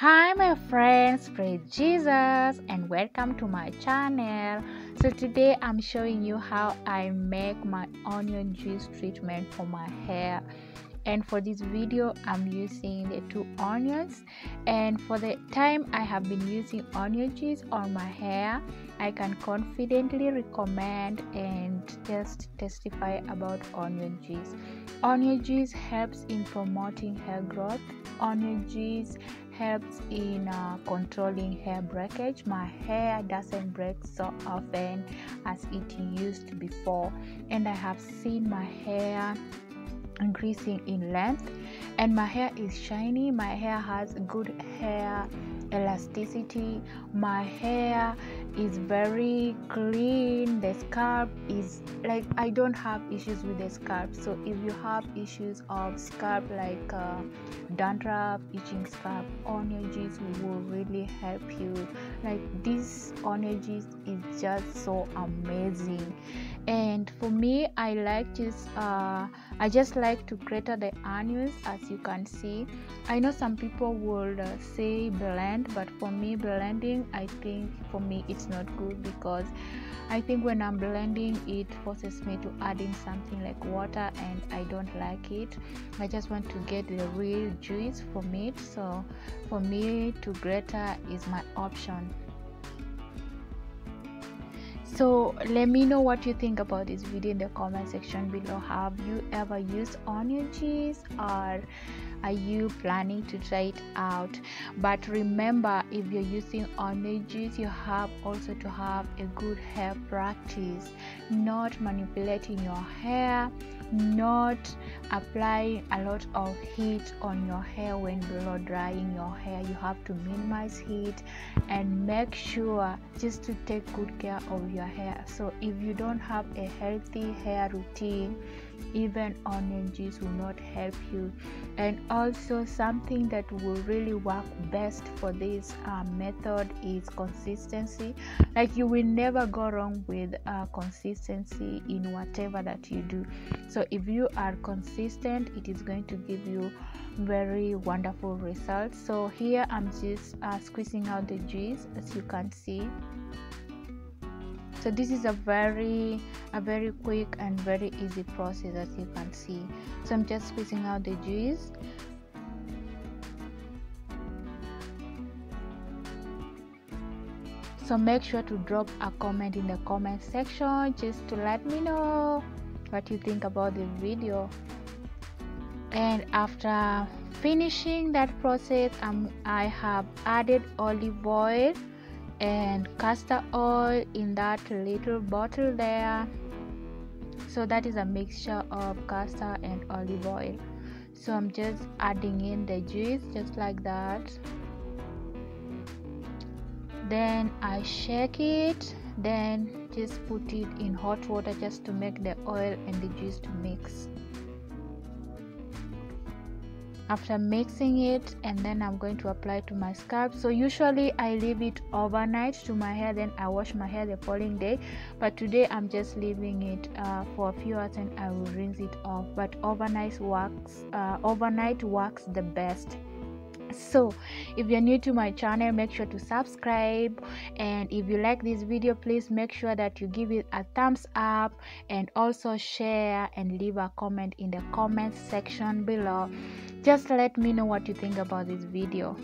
Hi, my friends, praise Jesus, and welcome to my channel. So, today I'm showing you how I make my onion juice treatment for my hair. And for this video, I'm using the two onions. And for the time I have been using onion juice on my hair, I can confidently recommend and just testify about onion juice. Onion juice helps in promoting hair growth. Onion juice helps in uh, controlling hair breakage. My hair doesn't break so often as it used before, and I have seen my hair increasing in length and my hair is shiny my hair has good hair elasticity. My hair is very clean. The scalp is like i don't have issues with the scalp so if you have issues of scalp like uh, dandruff itching scalp onion juice will really help you. Like this onion juice is just so amazing for me i like just uh, i just like to grate the onions as you can see. I know some people would uh, say blend but for me blending i think for me it's not good because i think when i'm blending it forces me to add in something like water and i don't like it. I just want to get the real juice from it. So for me to grater is my option so let me know what you think about this video in the comment section below. Have you ever used onion juice or are you planning to try it out? But remember if you're using onion juice you have also to have a good hair practice not manipulating your hair not apply a lot of heat on your hair when blow drying your hair. You have to minimize heat and make sure just to take good care of your hair. So if you don't have a healthy hair routine even juice will not help you. And also something that will really work best for this uh, method is consistency. Like you will never go wrong with uh, consistency in whatever that you do so if you are consistent it is going to give you very wonderful results. So here i'm just uh, squeezing out the juice as you can see. So this is a very a very quick and very easy process as you can see. So i'm just squeezing out the juice. So make sure to drop a comment in the comment section just to let me know what you think about the video. And after finishing that process um, i have added olive oil and castor oil in that little bottle there. So that is a mixture of castor and olive oil. So i'm just adding in the juice just like that then i shake it then just put it in hot water just to make the oil and the juice to mix. After mixing it and then i'm going to apply to my scalp. So usually i leave it overnight to my hair then i wash my hair the following day. But today i'm just leaving it uh, for a few hours and i will rinse it off. But overnight works uh, overnight works the best so if you're new to my channel make sure to subscribe. And if you like this video please make sure that you give it a thumbs up and also share and leave a comment in the comment section below. Just let me know what you think about this video.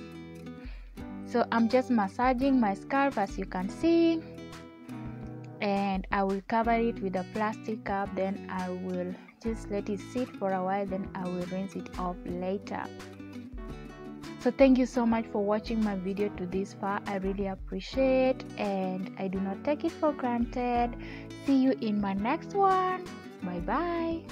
So i'm just massaging my scalp as you can see. And i will cover it with a plastic cup. Then i will just let it sit for a while. Then i will rinse it off later so thank you so much for watching my video to this far. I really appreciate and i do not take it for granted. See you in my next one. Bye bye